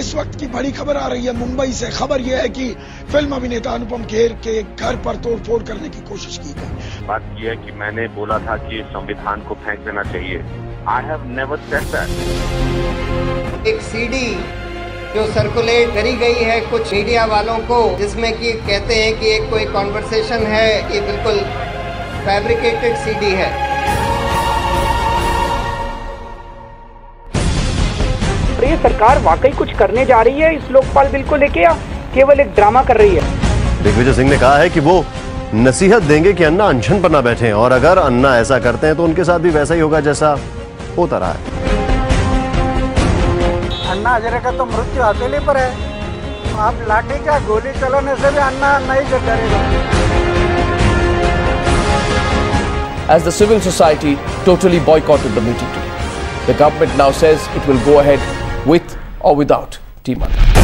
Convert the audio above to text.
बड़ी खबर आ रही है मुंबई से। खबर यह है कि फ़िल्म अभिनेता अनुपम खेर के घर पर तोड़फोड़ करने की कोशिश की गई। बात यह है कि मैंने बोला था कि संविधान को फेंक देना चाहिए। I have never said that एक सीडी जो सर्कुलेट करी गई है कुछ मीडिया वालों को जिसमें कि कहते हैं कि एक कोई कॉन्वर्सेशन है ये बिल्कुल फैब्रिकेटेड सीडी है। और ये सरकार वाकई कुछ करने जा रही है इस लोकपाल बिल को लेके या केवल एक ड्रामा कर रही है? दिग्विजय सिंह ने कहा है कि वो नसीहत देंगे कि अन्ना अनशन पर ना बैठे और अगर अन्ना ऐसा करते हैं तो उनके साथ भी वैसा ही होगा जैसा होता रहा है। अन्ना हजारे का तो मृत्यु हथेली पर है। आप लाठी का गोली चलाने से भी अन्ना नहीं करेगा। As the civil society totally boycotted the meeting today. The government now says it will go ahead with or without T. Mata.